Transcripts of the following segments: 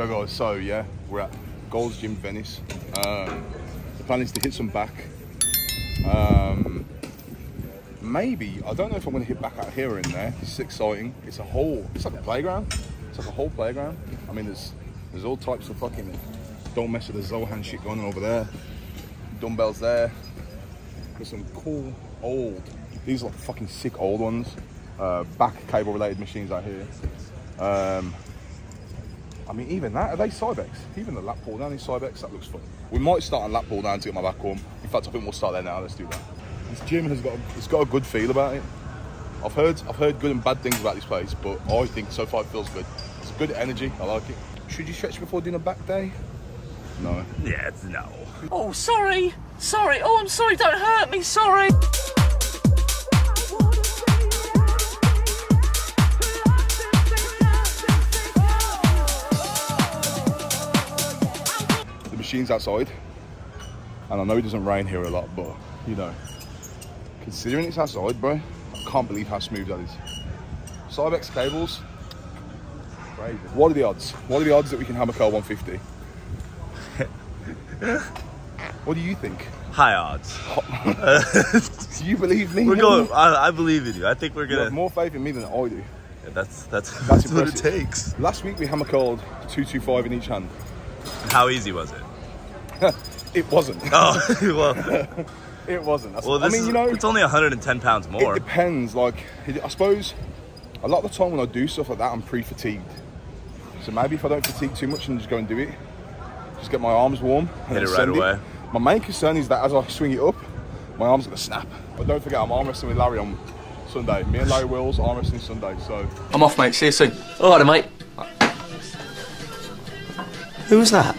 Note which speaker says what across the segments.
Speaker 1: Yo guys, so yeah, we're at Gold's Gym Venice. Um, the plan is to hit some back. Um, maybe, I don't know if I'm gonna hit back out here or in there. It's exciting. It's a whole, it's like a playground. It's like a whole playground. I mean, there's there's all types of fucking, don't mess with the Zohan shit going on over there. Dumbbells there. There's some cool old, these are like fucking sick old ones. Uh, back cable related machines out here. Um, I mean, even that, are they Cybex? Even the lat pull down is Cybex, that looks fun. We might start on lat pull down to get my back warm. In fact, I think we'll start there now, let's do that. This gym has got, a, it's got a good feel about it. I've heard, I've heard good and bad things about this place, but I think so far it feels good. It's good energy, I like it. Should you stretch before doing a back day? No.
Speaker 2: Yeah, it's no.
Speaker 3: Oh, sorry. Sorry. Oh, I'm sorry. Don't hurt me. Sorry.
Speaker 1: Machine's outside, and I know it doesn't rain here a lot, but you know, considering it's outside, bro, I can't believe how smooth that is. Cybex cables, crazy. What are the odds? What are the odds that we can hammer curl 150? what do you think?
Speaker 2: High odds.
Speaker 1: Do you believe me?
Speaker 2: We're going. I, I believe in you. I think we're
Speaker 1: You have
Speaker 2: gonna.
Speaker 1: more faith in me than I do.
Speaker 2: Yeah, that's that's
Speaker 1: That's,
Speaker 2: that's, what it takes.
Speaker 1: Last week we hammer curled 225 in each hand.
Speaker 2: How easy was it?
Speaker 1: It wasn't.
Speaker 2: Oh well.
Speaker 1: It wasn't. That's-
Speaker 2: Well,
Speaker 1: I mean,
Speaker 2: is,
Speaker 1: you know,
Speaker 2: it's only 110 pounds more.
Speaker 1: It depends. Like, I suppose a lot of the time when I do stuff like that, I'm pre-fatigued. So maybe if I don't fatigue too much and just go and do it, just get my arms warm and
Speaker 2: Hit it right
Speaker 1: send
Speaker 2: away.
Speaker 1: My main concern is that as I swing it up, my arms are gonna snap. But don't forget, I'm arm wrestling with Larry on Sunday. Me and Larry Wheels arm wrestling Sunday. So
Speaker 4: I'm off, mate. See you soon. All right, mate. Who was that?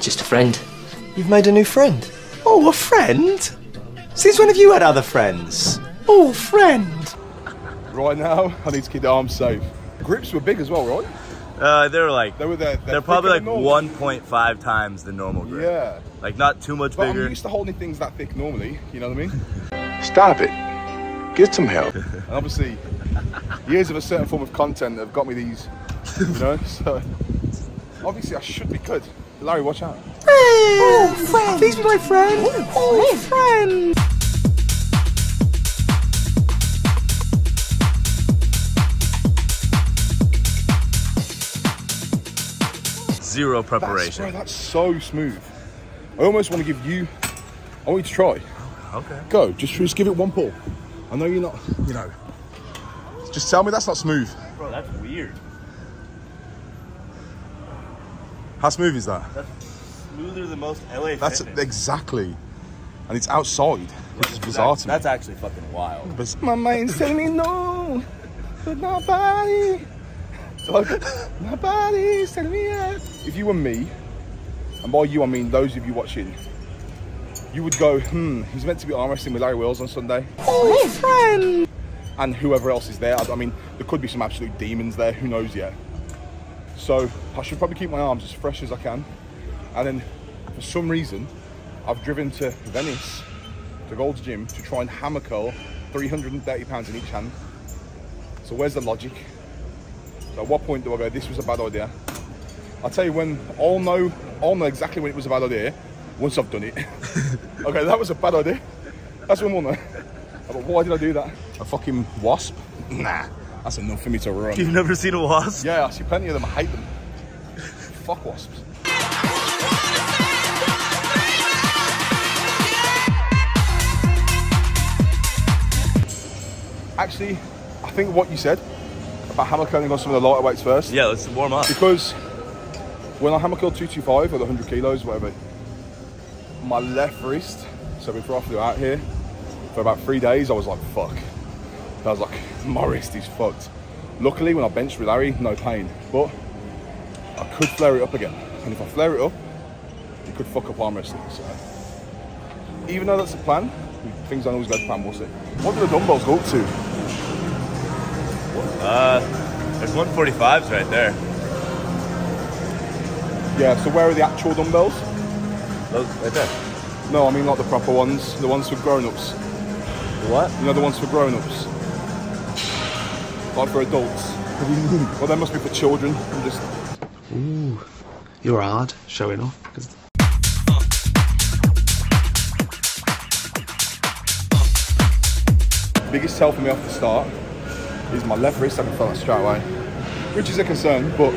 Speaker 5: Just a friend.
Speaker 4: You've made a new friend. Oh, a friend? Since when have you had other friends? Oh, friend.
Speaker 1: right now, I need to keep the arms safe. Grips were big as well, right?
Speaker 2: Uh, they're like
Speaker 1: They were there.
Speaker 2: they're probably like
Speaker 1: thicker than normal.
Speaker 2: 1.5 times the normal grip.
Speaker 1: Yeah.
Speaker 2: Like not too much
Speaker 1: But
Speaker 2: bigger.
Speaker 1: I'm used to holding things that thick normally. You know what I mean?
Speaker 6: Stop it. Get some help.
Speaker 1: And obviously, years of a certain form of content have got me these, you know. So obviously, I should be good. Larry, watch out.
Speaker 4: Oh, friend. Please be my friend. Oh, oh friend.
Speaker 2: Zero
Speaker 1: That's,
Speaker 2: preparation.
Speaker 1: that's so smooth. I almost want to give you. I want you to try.
Speaker 2: Okay.
Speaker 1: Go. Just just give it one pull. I know you're not. You know. Just tell me that's not smooth.
Speaker 2: Bro, that's weird.
Speaker 1: How smooth is that?
Speaker 2: That's smoother than most LA
Speaker 1: That's
Speaker 2: Fitness.
Speaker 1: exactly. And it's outside, which is bizarre to me.
Speaker 2: That's actually fucking wild.
Speaker 1: But my mind's telling me no, but my body, like, my body's telling me yes. If you were me, and by you I mean those of you watching, you would go, hmm, he's meant to be arm wrestling with Larry Wheels on Sunday.
Speaker 4: Oh, friend.
Speaker 1: And whoever else is there. I, I mean, there could be some absolute demons there, who knows yet. So I should probably keep my arms as fresh as I can. And then, for some reason, I've driven to Venice, to Gold's Gym, to try and hammer curl 330 pounds in each hand. So where's the logic? So at what point do I go, this was a bad idea? I'll tell you when, I'll know, I'll know exactly when it was a bad idea, once I've done it. okay, that was a bad idea. That's when we'll know. But why did I do that? A fucking wasp? Nah, that's enough for me to run.
Speaker 2: You've never seen a wasp?
Speaker 1: Yeah, I see plenty of them. I hate them. Fuck wasps. Actually, I think what you said about hammer curling on some of the lighter weights first.
Speaker 2: Yeah, let's warm up.
Speaker 1: Because when I hammer curl 225 or the 100 kilos, whatever, my left wrist, so before I flew out here, for about three days, I was like, fuck. I was like, my wrist is fucked. Luckily, when I benched with Larry, no pain. But I could flare it up again. And if I flare it up, it could fuck up arm wrestling. So even though that's the plan, things don't always go to plan, we'll see. What do the dumbbells go up to?
Speaker 2: Uh, there's 145s right there.
Speaker 1: Yeah, so where are the actual dumbbells?
Speaker 2: Those right there.
Speaker 1: No, I mean like the proper ones, the ones for grown-ups.
Speaker 2: What?
Speaker 1: You know the ones for grown-ups? Like for adults. Well, they must be for children. I'm just...
Speaker 5: You're hard showing off. 'cause
Speaker 1: Biggest tell for me off the start is my left wrist. I can feel that straight away, which is a concern. But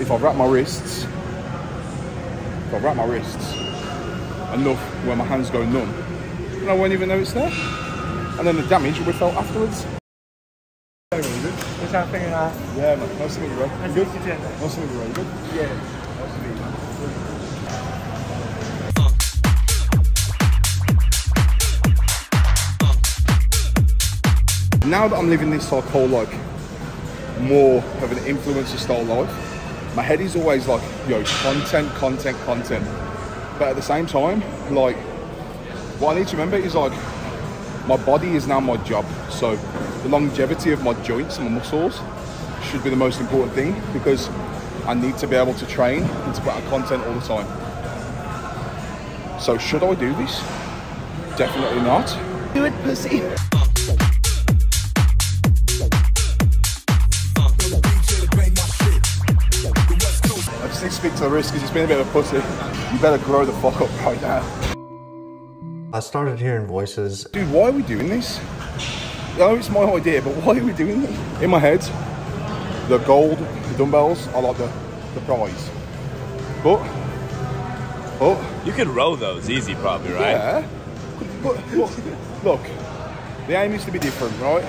Speaker 1: if I wrap my wrists, if I wrap my wrists enough where my hands go numb, then I won't even know it's there. And then the damage will be felt afterwards. Yeah, man. Nice to meet you, bro. You good? Nice to meet you, bro. You good? Yeah. Nice to meet you. Now that I'm living this like whole like more of an influencer style life, my head is always like, yo, content, content, content. But at the same time, like, what I need to remember is like, my body is now my job. So the longevity of my joints and my muscles should be the most important thing because I need to be able to train and to put out content all the time. So should I do this? Definitely not. Do it, pussy. I to speak to the risk because he's been a bit of a pussy. You better grow the fuck up right now.
Speaker 7: I started hearing voices.
Speaker 1: Dude, why are we doing this? I know it's my idea, but why are we doing it? In my head, the gold, the dumbbells are like the, the prize. But, but,
Speaker 2: You could row those easy, probably, right?
Speaker 1: yeah. But look, look, the aim is to be different, right?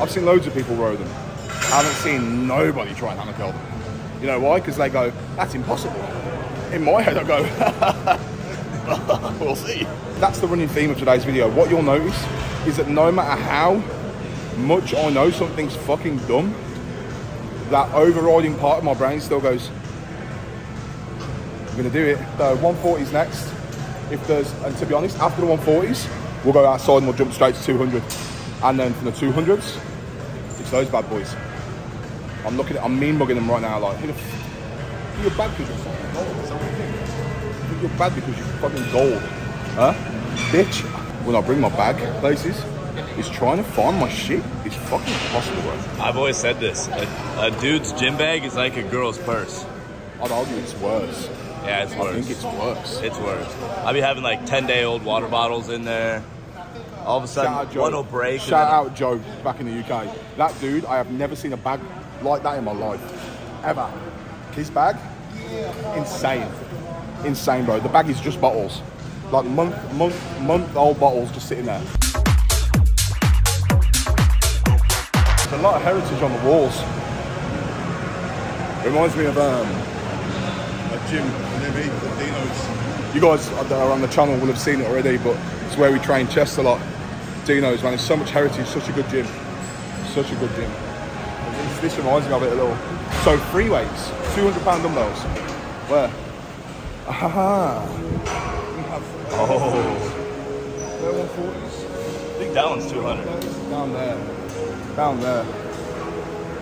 Speaker 1: I've seen loads of people row them. I haven't seen nobody try and hammer curl them. You know why? Because they go, that's impossible. In my head, I go, we'll see. That's the running theme of today's video. What you'll notice is that no matter how much I know something's fucking dumb, that overriding part of my brain still goes, I'm gonna do it. So 140s next. If there's, and to be honest, after the 140s, we'll go outside and we'll jump straight to 200. And then from the 200s, it's those bad boys. I'm looking at, I'm mean mugging them right now. Like, who the f- you're bad because you're fucking gold. Is that what you think? You think You're bad because you're fucking gold. Huh? Bitch. When I bring my bag places, is trying to find my shit. It's fucking impossible, bro.
Speaker 2: I've always said this. A, a dude's gym bag is like a girl's purse.
Speaker 1: I'd argue it's worse.
Speaker 2: Yeah, it's worse.
Speaker 1: I think it's worse.
Speaker 2: It's worse. I'll be having like 10 day old water bottles in there. All of a sudden, one will break.
Speaker 1: Shout out Joe back in the UK. That dude, I have never seen a bag like that in my life. Ever. His bag, insane. Insane, bro. The bag is just bottles. Like month, month, month old bottles just sitting there. There's a lot of heritage on the walls. Reminds me of um, a gym me, the Dino's. You guys that are on the channel will have seen it already, but it's where we train chest a lot. Dino's, man, there's so much heritage, such a good gym. Such a good gym. This, this reminds me of it a little. So, free weights, 200 pound dumbbells. Where? Aha. We have. Oh. They're 140s.
Speaker 2: I think that one's 200.
Speaker 1: Down there. Down there.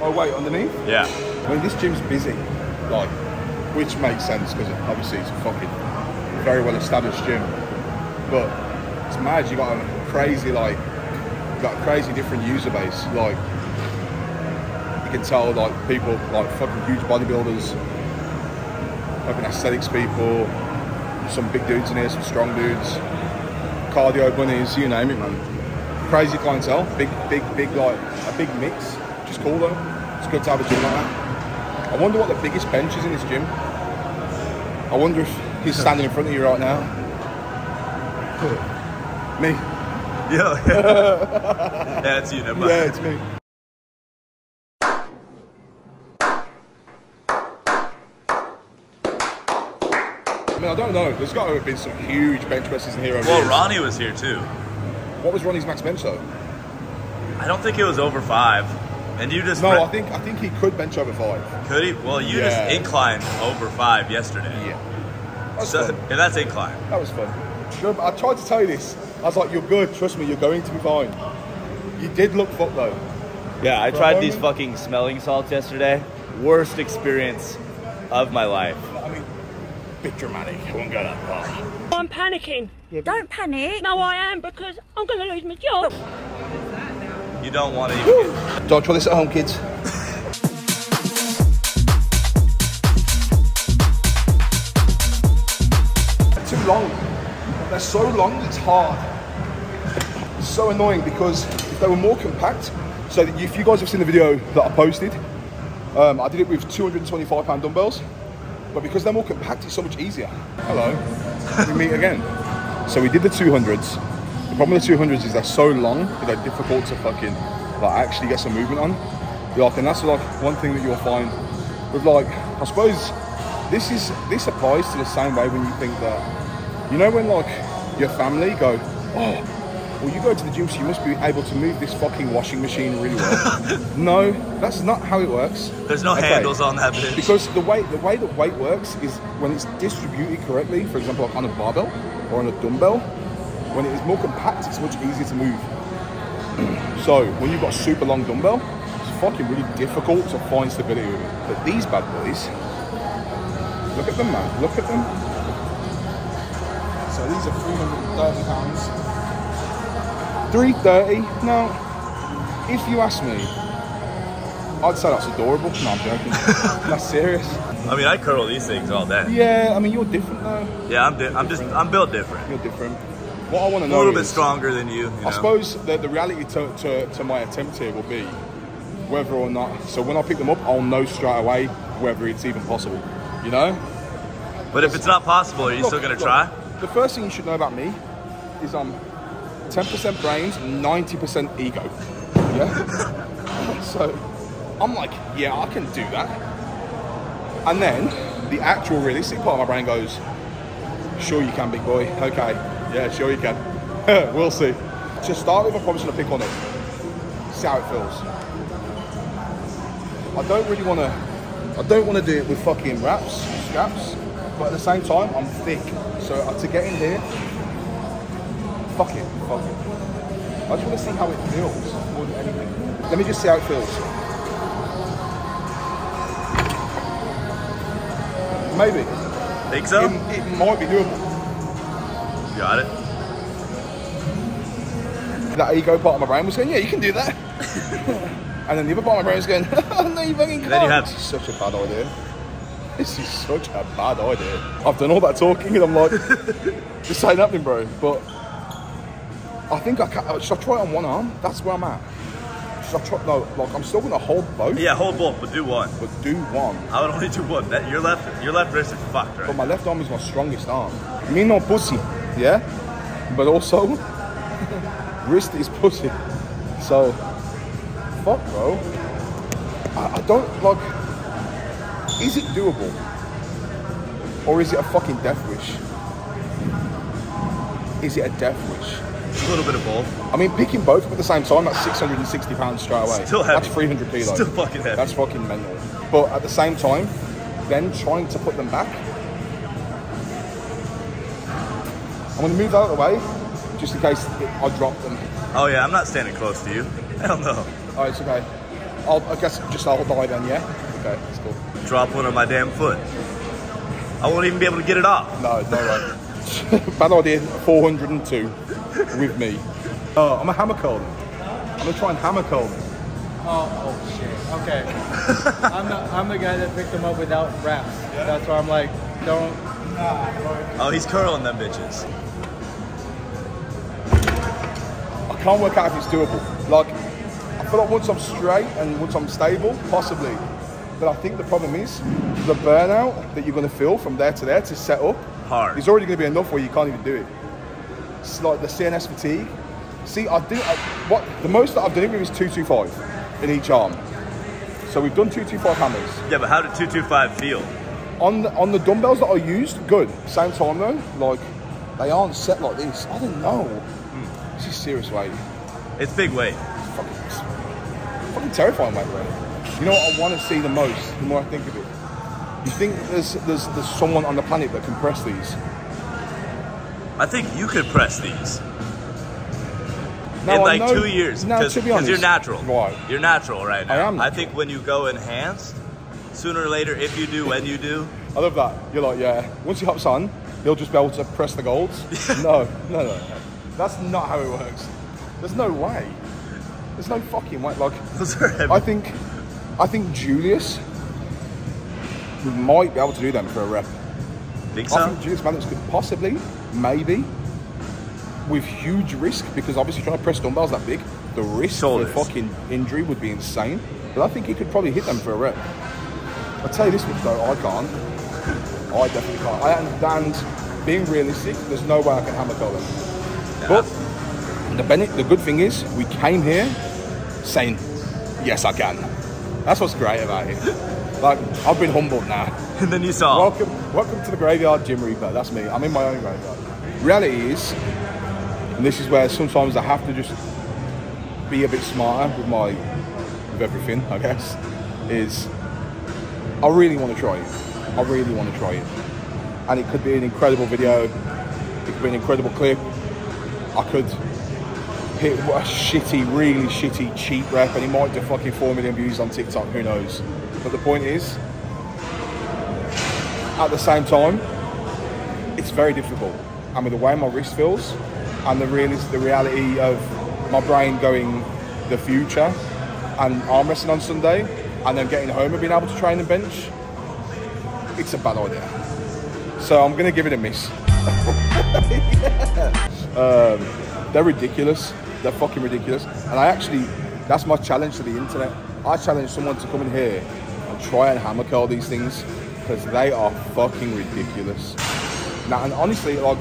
Speaker 1: Oh, wait, underneath?
Speaker 2: Yeah.
Speaker 1: I mean, this gym's busy, like, which makes sense because obviously it's a fucking very well established gym. But it's mad, you got a crazy, like, got a crazy different user base. Like, can tell, like, people, like, fucking huge bodybuilders, fucking aesthetics people, some big dudes in here, some strong dudes, cardio bunnies, you name it, man. Crazy clientele, big, big, big, like, a big mix. Just cool though. It's good to have a gym like that. I wonder what the biggest bench is in this gym. I wonder if he's standing in front of you right now. Me.
Speaker 2: Yeah. yeah, it's you. Never mind.
Speaker 1: Yeah, it's me. Mean, I don't know. There's got to have been some huge bench presses in here
Speaker 2: Well,
Speaker 1: years.
Speaker 2: Ronnie was here too.
Speaker 1: What was Ronnie's max bench though?
Speaker 2: I don't think it was over five. And you just
Speaker 1: No, I think I think he could bench over five.
Speaker 2: could he? Well, you
Speaker 1: Yeah.
Speaker 2: just inclined over five yesterday.
Speaker 1: Yeah. That's
Speaker 2: So,
Speaker 1: fun.
Speaker 2: and that's incline.
Speaker 1: That was fun. I tried to tell you this. I was like, you're good. Trust me, you're going to be fine. You did look fucked though.
Speaker 8: Yeah, I
Speaker 1: For
Speaker 8: tried these fucking smelling salts yesterday. Worst experience of my life.
Speaker 1: I mean, bit dramatic. I won't go that far.
Speaker 3: I'm panicking.
Speaker 9: Don't panic.
Speaker 3: No, I am because I'm going to lose my job.
Speaker 2: You don't want to even get
Speaker 1: Don't try this at home, kids. Too long. They're so long, it's hard. It's so annoying because if they were more compact, so that if you guys have seen the video that I posted, um, I did it with 225 pound dumbbells, but because they're more compact, it's so much easier. Hello, we meet again. So we did the 200s. The problem with the 200s is they're so long that they're difficult to fucking like actually get some movement on. Like, and that's like one thing that you'll find with like, I suppose this is this applies to the same way when you think that, you know, when like your family go, oh, well, you go to the gym, so you must be able to move this fucking washing machine really well. no, that's not how it works.
Speaker 2: There's no
Speaker 1: Okay.
Speaker 2: handles on that bitch.
Speaker 1: Because the way the way that weight works is when it's distributed correctly, for example, like on a barbell or on a dumbbell, when it is more compact, it's much easier to move. so when you've got a super long dumbbell, it's fucking really difficult to find stability with it. But these bad boys, look at them, man. Look at them. So these are 330 pounds. 330. Now, if you ask me, I'd say that's adorable. No, I'm joking. that's serious.
Speaker 2: I mean, I curl these things all day.
Speaker 1: Yeah, I mean you're different though.
Speaker 2: Yeah, I'm, di- I'm just, I'm built different.
Speaker 1: You're different. What I want to know A
Speaker 2: little bit stronger than you. you
Speaker 1: I
Speaker 2: know?
Speaker 1: suppose that the reality to, to, to my attempt here will be whether or not. So when I pick them up, I'll know straight away whether it's even possible. You know.
Speaker 2: But if it's not possible, are you
Speaker 1: Look,
Speaker 2: still gonna try?
Speaker 1: The first thing you should know about me is I'm 10% brains, 90% ego. Yeah. so I'm like, yeah, I can do that. And then the actual realistic part of my brain goes, sure you can, big boy. Okay, yeah, sure you can. we'll see. To start with, I'm probably just gonna pick on it. See how it feels. I don't really wanna I don't wanna do it with fucking wraps, straps, but at the same time I'm thick. So uh, to get in here, fuck it, fuck it. I just wanna see how it feels more than anything. Let me just see how it feels. Maybe.
Speaker 2: Think so?
Speaker 1: It, it might be doable.
Speaker 2: Got it.
Speaker 1: That ego part of my brain was going, yeah, you can do that. and then the other part of my brain was going, no, you fucking can't.
Speaker 2: then you have-
Speaker 1: This is such a bad idea. This is such a bad idea. I've done all that talking and I'm like, this ain't happening, bro. But I think I can. Should I try it on one arm? That's where I'm at. Should I try? No, like I'm still gonna hold both,
Speaker 2: Yeah, hold both, but do one.
Speaker 1: but do one.
Speaker 2: I would only do one. That your left, your left wrist is fucked, right?
Speaker 1: But my left arm is my strongest arm. Me no pussy, yeah? But also, wrist is pussy. So, fuck, bro. I, I don't, like, is it doable? Or is it a fucking death wish? Is it a death wish?
Speaker 2: A little bit of both.
Speaker 1: I mean, picking both at the same time, that's 660 pounds straight away.
Speaker 2: Still heavy.
Speaker 1: That's 300 kilos.
Speaker 2: Still fucking heavy.
Speaker 1: That's fucking mental. But at the same time, then trying to put them back. I'm gonna move out of the way, just in case I drop them.
Speaker 2: Oh yeah, I'm not standing close to you. Hell no.
Speaker 1: Oh, it's okay. I'll, I guess just I'll die then, yeah? Okay, that's cool.
Speaker 2: Drop one on my damn foot. I won't even be able to get it off.
Speaker 1: No, no way. Bad idea. 402 with me. Oh, I'm a hammer curl. I'm gonna try and hammer curl. them.
Speaker 9: Oh, oh shit. Okay. I'm the I'm the guy that picked them up without wraps. That's why I'm like, don't.
Speaker 2: Oh, he's curling them bitches.
Speaker 1: I can't work out if it's doable. Like, I feel like once I'm straight and once I'm stable, possibly. But I think the problem is the burnout that you're going to feel from there to there to set up
Speaker 2: Hard.
Speaker 1: is already going to be enough where you can't even do it. It's like the CNS fatigue. See, I do I, what the most that I've done it with is two two five in each arm. So we've done two two five hammers
Speaker 2: Yeah, but how did 225 feel?
Speaker 1: on the, on the dumbbells that I used. Good. Same time though, like they aren't set like this. I don't know. Hmm. This is serious weight.
Speaker 2: It's big weight.
Speaker 1: fucking, fucking terrifying weight, bro. You know what I want to see the most, the more I think of it? You think there's, there's, there's someone on the planet that can press these?
Speaker 2: I think you could press these
Speaker 1: No,
Speaker 2: in like
Speaker 1: know-
Speaker 2: two years.
Speaker 1: No, to be honest.
Speaker 2: you're natural.
Speaker 1: Right.
Speaker 2: You're natural right now.
Speaker 1: I am
Speaker 2: I think when you go enhanced, sooner or later, if you do, when you do,
Speaker 1: I love that. You're like, yeah. Once he hops on, he'll just be able to press the golds. no, no, no, no. That's not how it works. There's no way. There's no fucking way. Like,
Speaker 2: those are heavy.
Speaker 1: I think, I think Julius might be able to do them for a rep.
Speaker 2: Think
Speaker 1: I
Speaker 2: so?
Speaker 1: think Julius Maddox could possibly, maybe, with huge risk because obviously trying to press dumbbells that big, the risk
Speaker 2: Shoulders.
Speaker 1: for fucking injury would be insane. But I think he could probably hit them for a rep. I'll tell you this much though, I can't. I definitely can't. I and being realistic, there's no way I can hammer curl them. But the benefit, the good thing is, we came here saying, yes, I can. That's what's great about it. Like I've been humbled now.
Speaker 2: And then you saw.
Speaker 1: Welcome, welcome to the graveyard, Gym Reaper. That's me. I'm in my own graveyard. Reality is, and this is where sometimes I have to just be a bit smarter with my with everything. I guess is I really want to try it. I really want to try it, and it could be an incredible video. It could be an incredible clip. I could hit a shitty, really shitty, cheap rep, and it might do fucking four million views on TikTok. Who knows? But the point is, at the same time, it's very difficult. And with the way my wrist feels, and the real the reality of my brain going the future, and arm wrestling on Sunday, and then getting home and being able to train and bench, it's a bad idea. So I'm going to give it a miss. um, they're ridiculous. They're fucking ridiculous. And I actually, that's my challenge to the internet. I challenge someone to come in here and try and hammer curl these things because they are fucking ridiculous. Now, and honestly, like,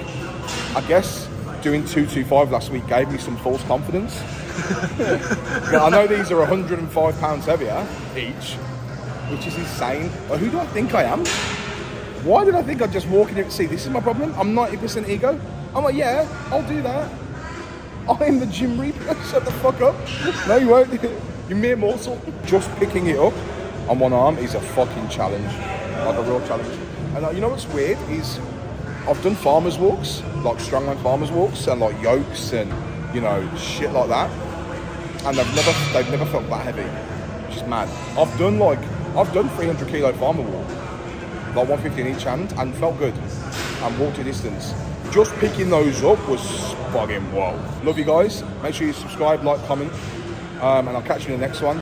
Speaker 1: I guess doing 225 last week gave me some false confidence. But I know these are 105 pounds heavier each, which is insane. But who do I think I am? Why did I think I'd just walk in here and see this is my problem? I'm 90% ego. I'm like, yeah, I'll do that. I'm the Gym Reaper. Shut the fuck up. No, you won't. You mere mortal. Just picking it up on one arm is a fucking challenge. Like a real challenge. And uh, you know what's weird is I've done farmers walks, like strongman farmers walks, and like yokes and you know shit like that, and they've never they've never felt that heavy, which is mad. I've done like I've done 300 kilo farmer walk, like 150 in each hand, and felt good, and walked a distance. Just picking those up was fucking whoa. Love you guys. Make sure you subscribe, like, comment, um, and I'll catch you in the next one.